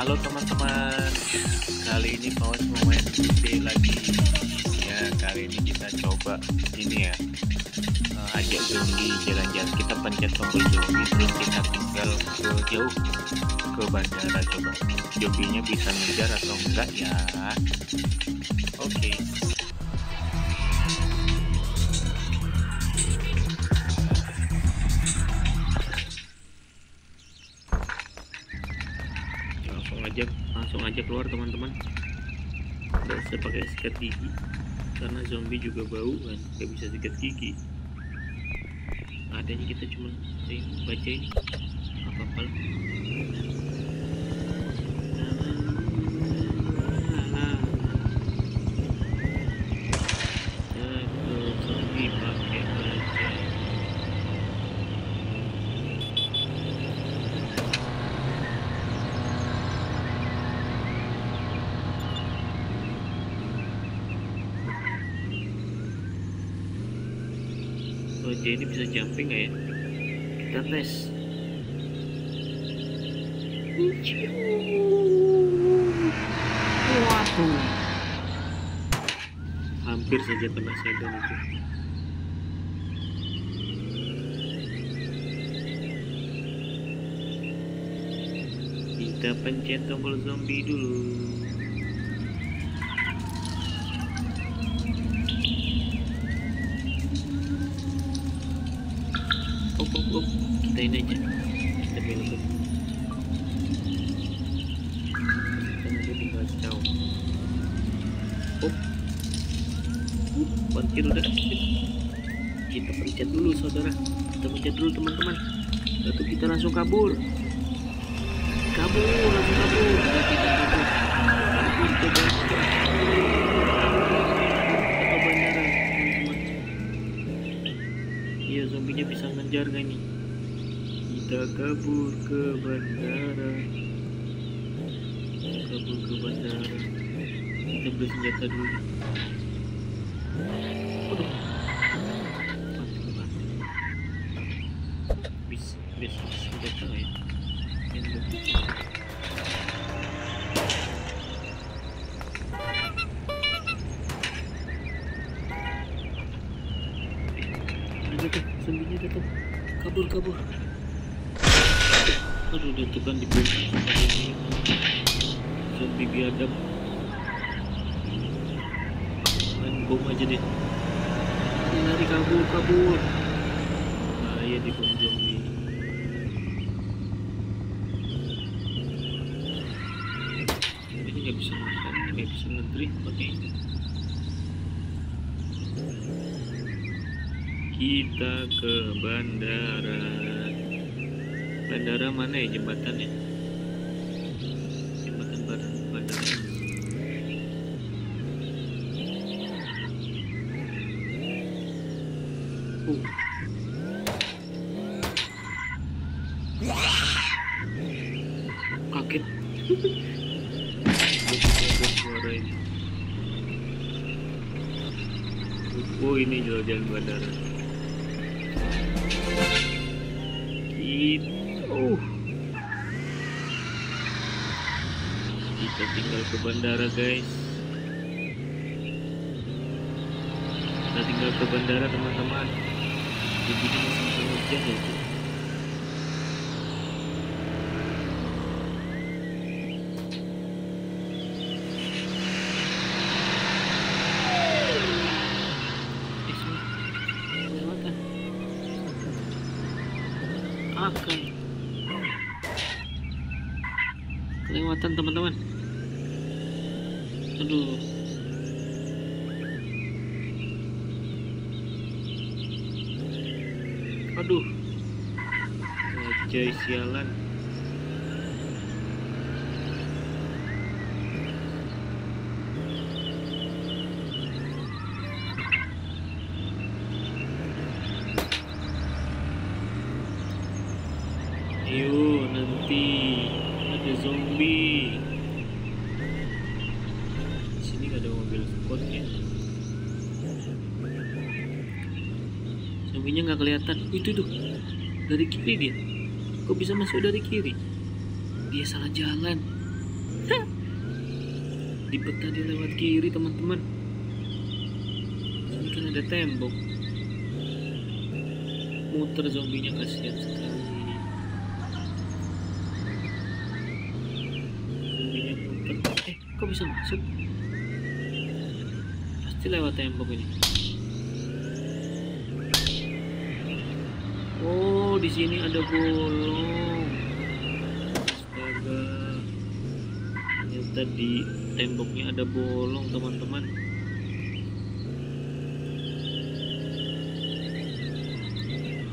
Halo teman-teman, kali ini mau main GT lagi. Ya, kali ini kita coba ini ya, uh, ajak zombie jalan-jalan. Kita pencet tombol zombie, terus kita tinggal ke jauh ke bandara coba. Zombinya bisa ngejar atau enggak ya? Aja keluar teman-teman. Nggak usah pakai sikat gigi karena zombie juga bau kan. Nggak bisa sikat gigi. Adanya kita cuma ini baca ini. Apa apa pakai baca Oh, dia ini bisa jumping nggak ya? Kita tes. Waduh. Hampir saja kena sedang itu. Kita pencet tombol zombie dulu. Kita ini aja. Kita belok kita nanti tinggal jauh up parkir udah kita pencet dulu saudara. Kita pencet dulu teman-teman. Lalu kita langsung kabur. Kabur langsung kabur. Kita kabur. Kabur ke bandara? Teman-teman Iya zombinya bisa ngejar gak nih? Kabur ke bandara. Kabur ke bandara. Kita beli senjata dulu. Waduh. Mati, mati. Bis, bis, senjata ya. Yang lebih. Ada tuh, zombinya datang. Kabur, kabur. Aduh, dia tuh kan dibom sama zombie. Biadab. Main bom aja deh. Lari kabur, kabur. Bahaya di bom zombie. Ini nggak bisa makan, nggak bisa ngedrift pakai ini. kita ke bandara bandara mana ya jembatannya kita tinggal ke bandara guys. Kita tinggal ke bandara teman-teman. Jadi masih bisa hujan ya tuh Eh, semua. Kelewatan. akan kelewatan teman-teman aduh aduh Wajay sialan Ayo nanti ada zombie. Di sini gak ada mobil squad ya. Zombinya nggak kelihatan. Itu tuh dari kiri dia. Kok bisa masuk dari kiri? Dia salah jalan. di peta dia lewat kiri teman-teman ini kan ada tembok muter zombinya kasihan sekali zombinya muter eh kok bisa masuk pasti lewat tembok ini oh di sini ada bolong. Astaga. Ternyata di temboknya ada bolong teman-teman.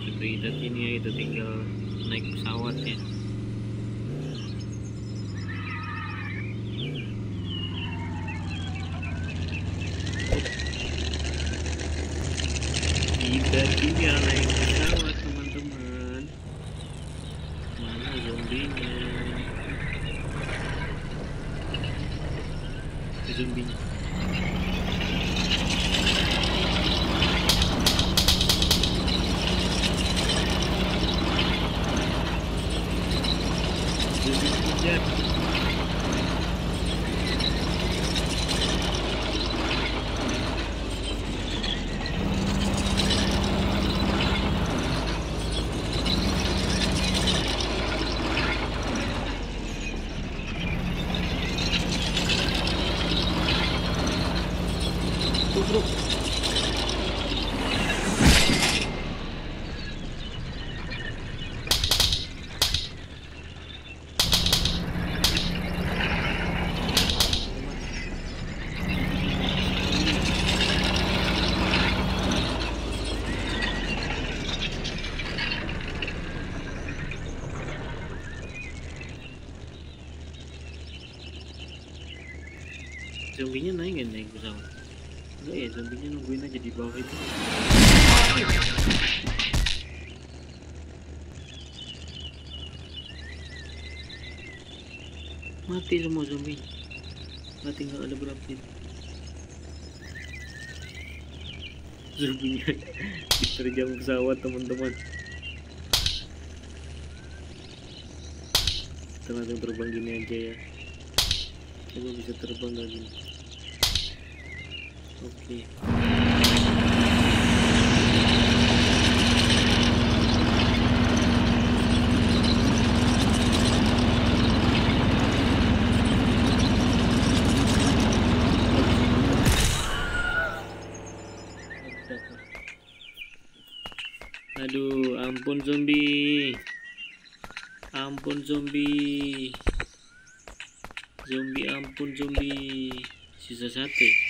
Kita ini ya itu tinggal naik pesawatnya kita tinggal naik pesawat teman-teman mana zombinya zombinya zombie kejar Tuh, bro. Zombinya naik nggak naik pesawat? Enggak ya, zombinya nungguin aja di bawah itu. Mati semua zombie. Nggak tinggal ada berapa ini. Zombinya diterjang pesawat teman-teman. Kita langsung terbang gini aja ya. Coba bisa terbang gak gini. Aduh, ampun zombie. Ampun zombie. Zombie ampun zombie. Sisa sate.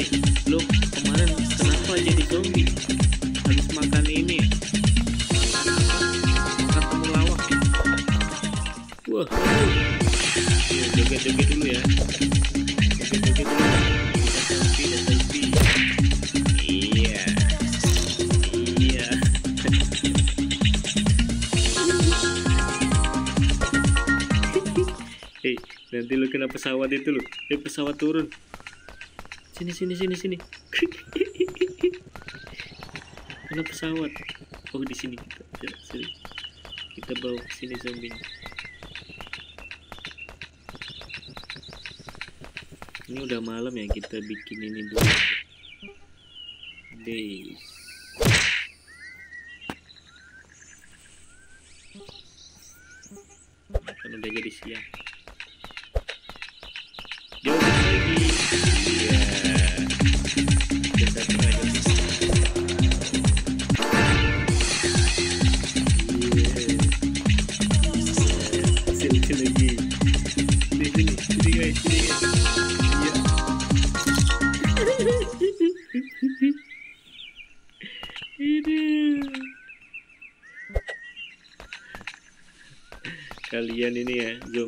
Eh, lu kemarin kenapa jadi zombie? Habis makan ini. Makan temulawak. Wah. Yuk, joget-joget dulu ya. Joget-joget dulu. Kita selfie. Iya. Iya. Hei, nanti lu kena pesawat itu lu. Eh, pesawat turun. Sini, sini, sini, sini. kena pesawat. Oh, di sini kita. Sini. Kita bawa ke sini zombie. Ini udah malam ya, kita bikin ini dulu. Days. Kan udah jadi siang.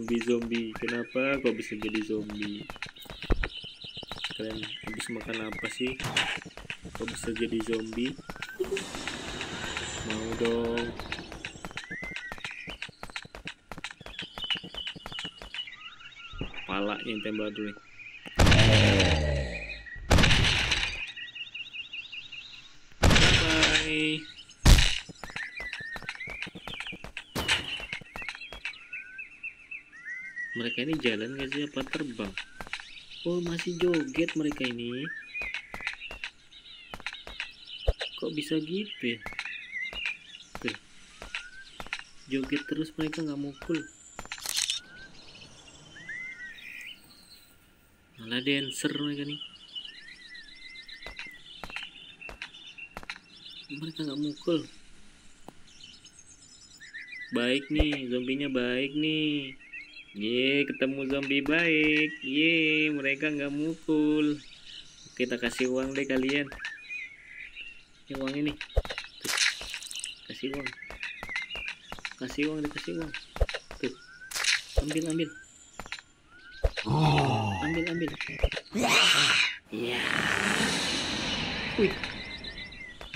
Zombie-zombie. Kenapa kok bisa jadi zombie? Kalian habis makan apa sih? Kok bisa jadi zombie? Mau dong. Palanya yang tembak dulu. Bye. Mereka ini jalan gak sih? Apa terbang? Oh masih joget mereka ini. Kok bisa gitu ya? Tuh. Joget terus mereka nggak mukul. Malah dancer mereka nih. Mereka nggak mukul. Baik nih zombinya baik nih Ye, ketemu zombie baik. Ye, mereka nggak mukul. Kita kasih uang deh kalian. Ini uang ini. Tuh. Kasih uang. Kasih uang deh, kasih uang. Tuh. Ambil, ambil. Ambil, ambil. Ya. Wih.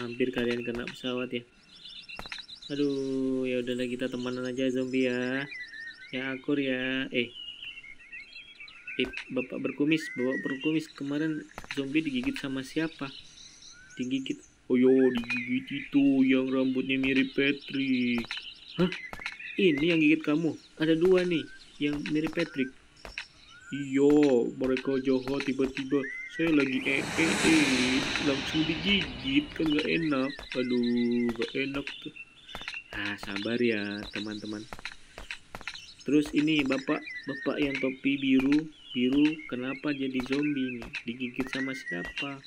Hampir kalian kena pesawat ya. Aduh, ya udahlah kita temenan aja zombie ya ya akur ya. Eh. Eh bapak berkumis bapak berkumis. Kemarin zombie digigit sama siapa? Digigit. Oh yo digigit itu yang rambutnya mirip Patrick. Hah? Ini yang gigit kamu? Ada dua nih yang mirip Patrick. Iyo mereka jahat tiba-tiba. Saya lagi eh eh eh langsung digigit kan gak enak. Aduh gak enak tuh. Ah sabar ya teman-teman Terus ini bapak bapak yang topi biru biru kenapa jadi zombie nih? Digigit sama siapa?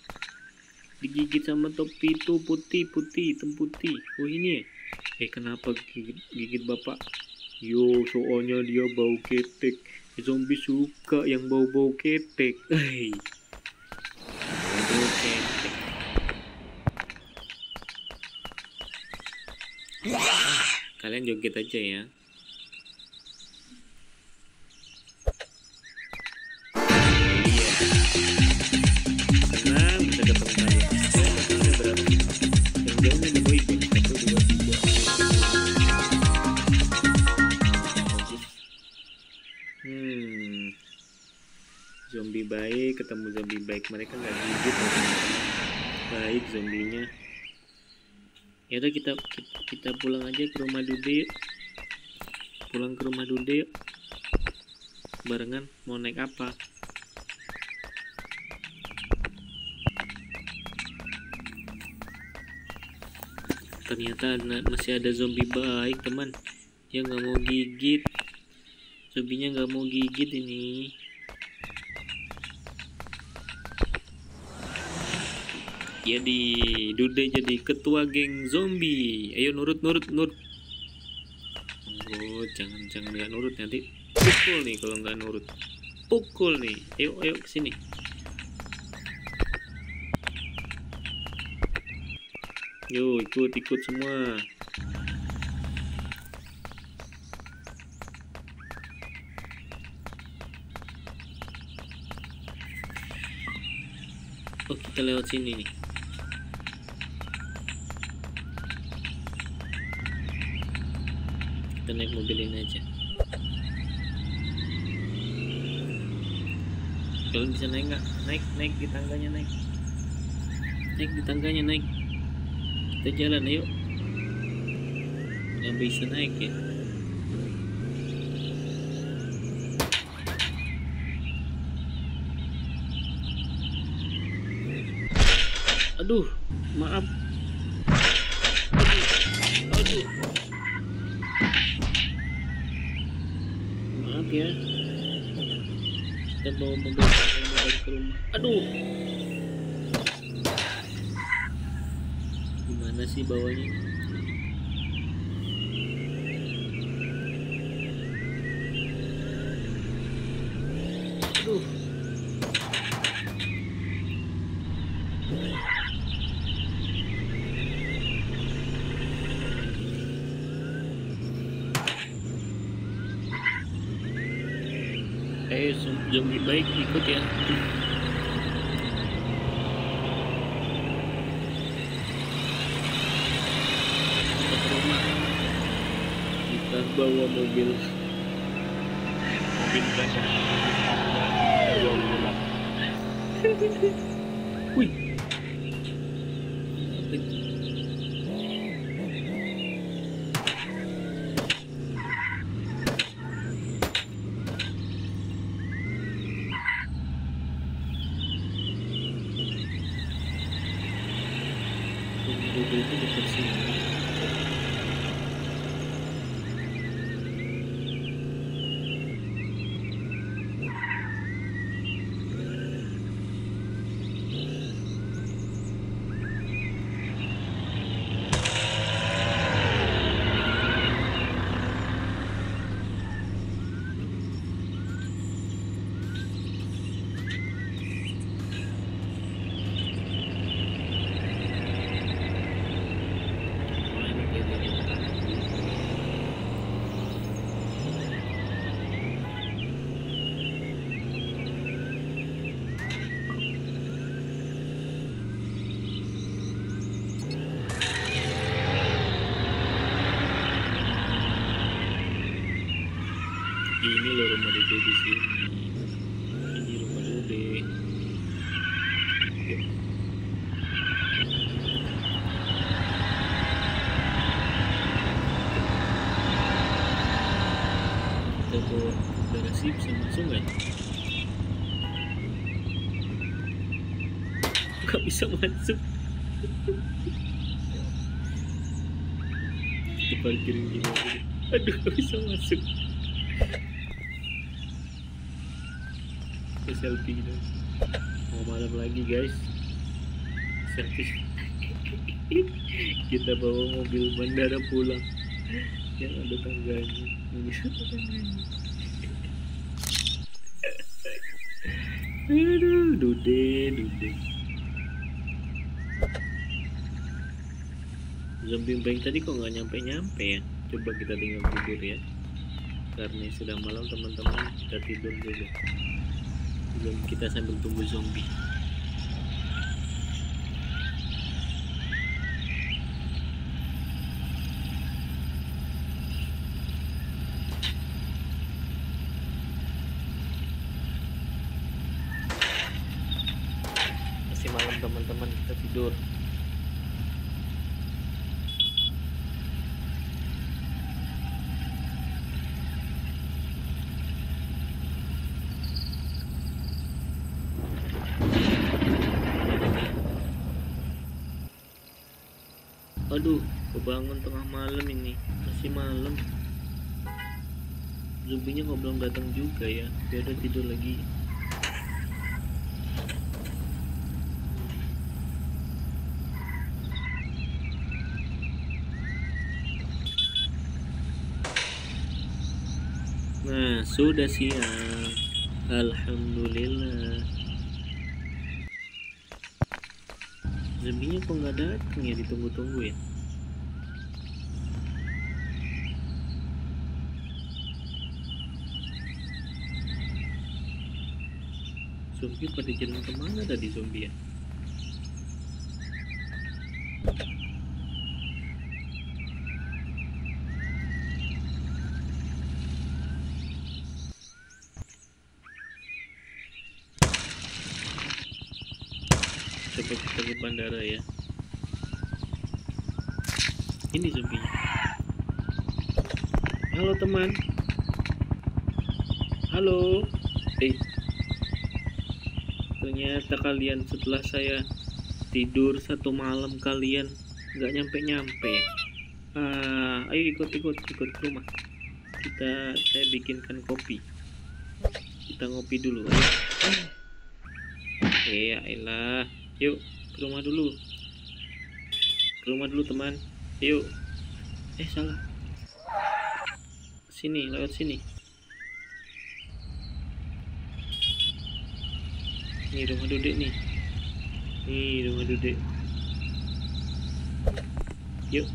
Digigit sama topi itu putih putih hitam putih. Oh ini ya? Eh kenapa gigit, gigit bapak? Yo soalnya dia bau ketek. Zombie suka yang bau-bau ketek. Hei. Kalian joget aja ya. Mereka nggak gigit baik zombinya. Ya udah kita, kita pulang aja ke rumah Dude pulang ke rumah Dude barengan mau naik apa? Ternyata masih ada zombie baik teman. Yang nggak mau gigit. Zombinya nggak mau gigit ini jadi Dude jadi ketua geng zombie. Ayo nurut nurut nurut. Oh jangan jangan nggak nurut nanti. Pukul nih kalau nggak nurut. Pukul nih. Ayo ayo ke sini Yo, ikut-ikut semua. Oh, kita lewat sini nih. Kita naik mobil ini aja. Kalian bisa naik nggak? Naik, naik di tangganya naik. Naik di tangganya naik kita jalan yuk nggak bisa naik ya aduh maaf bawa mobil ke rumah aduh. Gimana sih bawahnya aduh eh zombie baik ikut ya. Kita bawa mobil. Mobil belakang wih apa itu itu dekat sini ini loh rumah dede di sini ini rumah dede Yuk. kita ke garasi bisa masuk nggak nggak bisa masuk. Kita parkirin gini aduh nggak bisa masuk. Kita selfie gitu mau malam lagi guys. Selfie. Kita bawa mobil bandara pulang. Yang ada tangganya. Ini ada tangganya. Aduh dude dude zombie bank tadi kok nggak nyampe nyampe ya? Coba kita tinggal tidur ya. Karena sudah malam teman-teman kita tidur dulu. Sebelum kita sambil tunggu zombie masih malam teman-teman kita tidur aduh kebangun tengah malam ini. Masih malam. Zombinya kok belum datang juga ya. Dia tidur lagi. Nah sudah siang. Alhamdulillah. Zombinya kok nggak datang ya ditunggu-tunggu ya zombie pada jalan ke mana tadi zombie ya? Coba kita ke bandara ya. Ini zombie halo teman. Halo. Eh ternyata kalian setelah saya tidur satu malam kalian nggak nyampe nyampe ah ayo ikut ikut ikut ke rumah. Kita saya bikinkan kopi. Kita ngopi dulu ayo. eh ayolah yuk ke rumah dulu. Ke rumah dulu teman. Yuk. Eh salah. Sini lewat sini Ini rumah dudek nih. Nih rumah dudek. Yuk.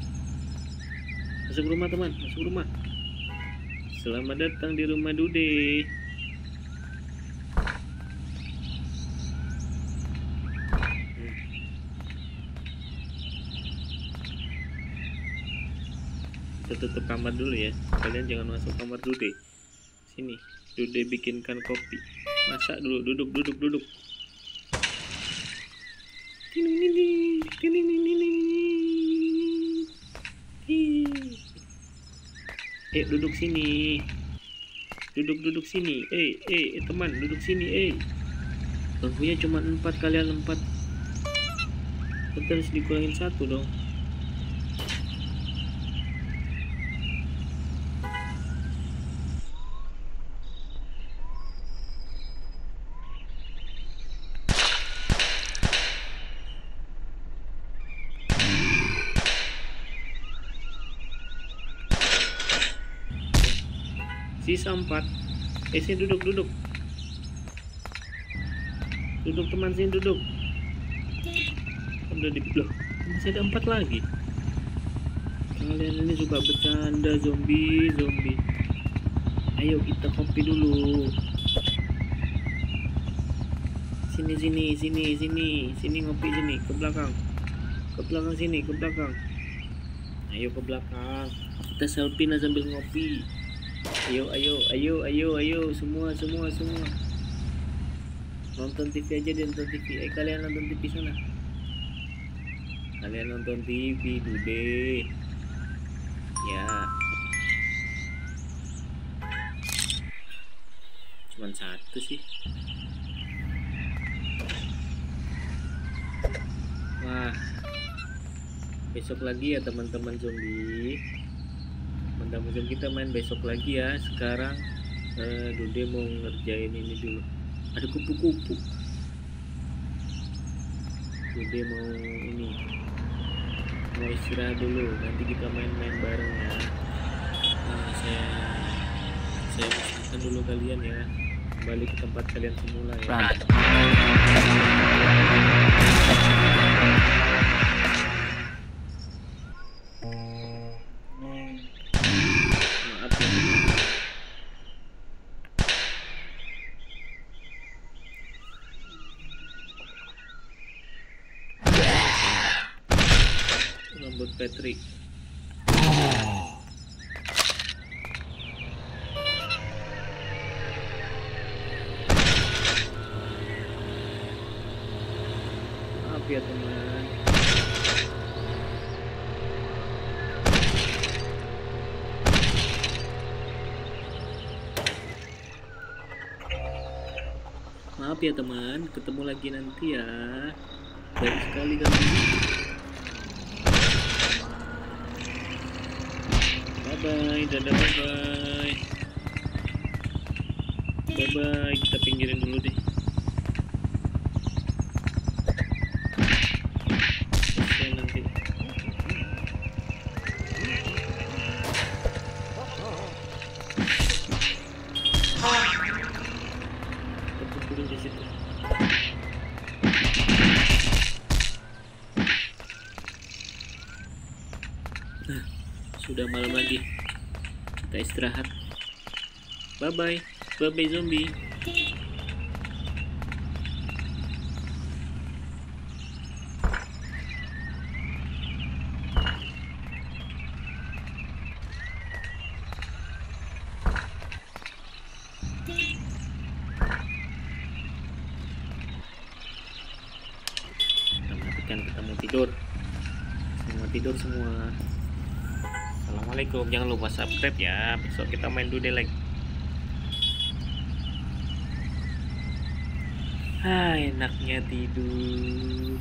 Masuk rumah teman, masuk rumah. Selamat datang di rumah Dude. Kita tutup kamar dulu ya. Kalian jangan masuk kamar Dude. Sini, Dude bikinkan kopi. Masak dulu, duduk, duduk, duduk. Eh duduk sini. Duduk duduk sini. Eh eh, eh teman duduk sini eh. Bangkunya cuma empat kalian empat. Kita harus dikurangin satu dong. Sisa empat. Eh sini duduk duduk. Duduk teman sini duduk. Udah di loh masih ada empat lagi? Kalian ini suka bercanda zombie zombie. Ayo kita kopi dulu. Sini sini sini sini sini ngopi sini ke belakang. Ke belakang sini ke belakang. Ayo ke belakang. Kita selfie nah sambil ngopi ayo ayo ayo ayo ayo semua semua semua. Nonton TV aja dia nonton TV eh kalian nonton TV sana? Kalian nonton TV dude. Ya. Cuman satu sih. Wah. Besok lagi ya teman-teman zombie teman-teman kita main besok lagi ya sekarang. Eh, Dude mau ngerjain ini dulu. Ada kupu-kupu. Dude mau ini mau istirahat dulu. Nanti kita main-main bareng ya. Nah, saya saya musnahkan dulu kalian ya. Kembali ke tempat kalian semula ya. Maaf Patrick maaf ya teman. Maaf ya teman. Ketemu lagi nanti ya. Baik sekali kali bye bye dadah bye bye bye bye kita pinggirin dulu deh. Oke, nanti sudah malam lagi. Kita istirahat. Bye bye. Bye bye zombie. Kita matikan kita mau tidur. Semua tidur semua. Assalamualaikum. Jangan lupa subscribe ya. Besok kita main dude lagi. Ah, enaknya tidur.